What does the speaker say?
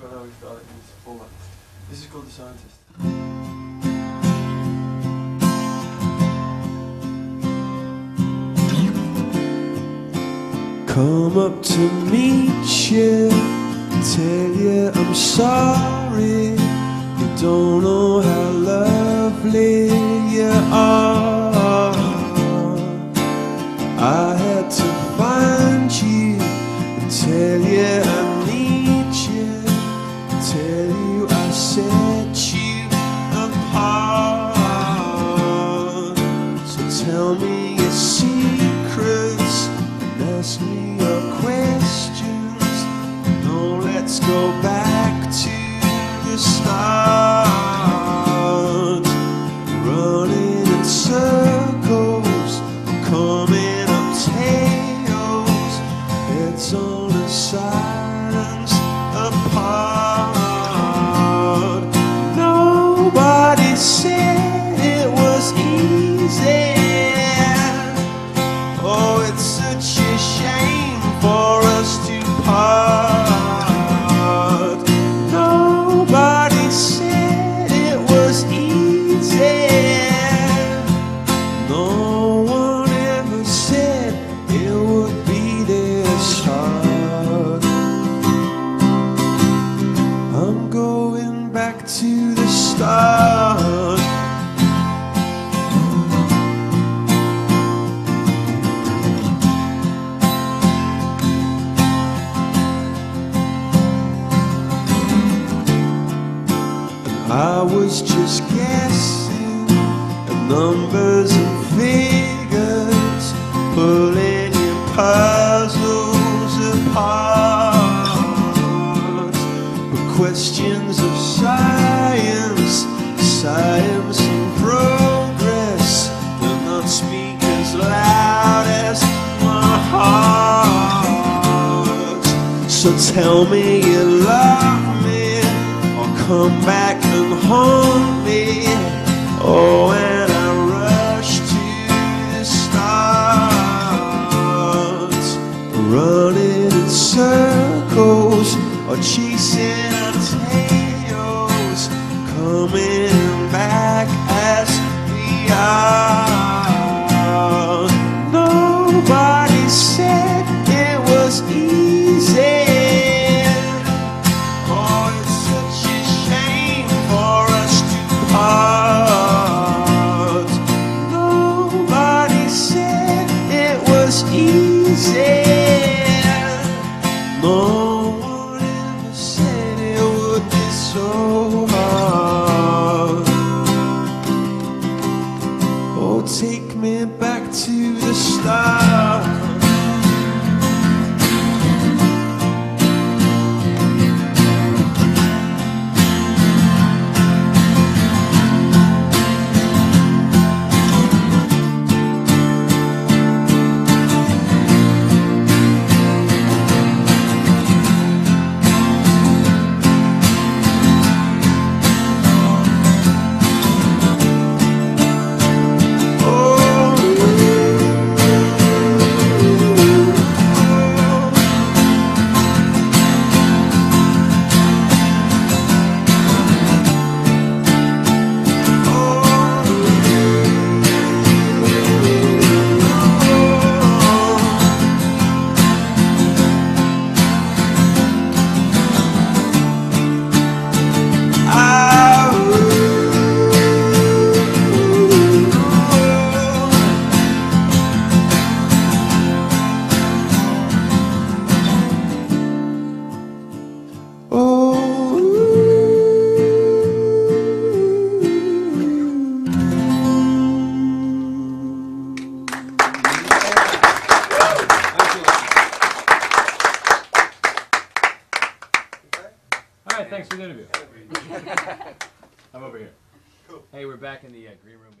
this. This is called The Scientist. Come up to meet you, tell you I'm sorry. You don't was just guessing at numbers and figures, pulling your puzzles apart. But questions of science, science and progress, do not speak as loud as my heart. So tell me you love me come back and haunt me. Oh, and I rush to the start, running in circles or chasing our tails, coming so right, thanks for the interview. I'm over here. Cool. Hey, we're back in the uh, green room.